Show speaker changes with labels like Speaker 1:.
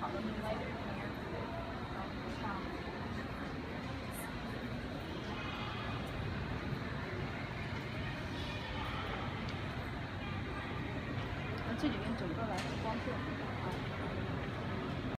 Speaker 1: 好的，那这里面整个来说，光线不好。